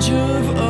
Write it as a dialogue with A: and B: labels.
A: edge of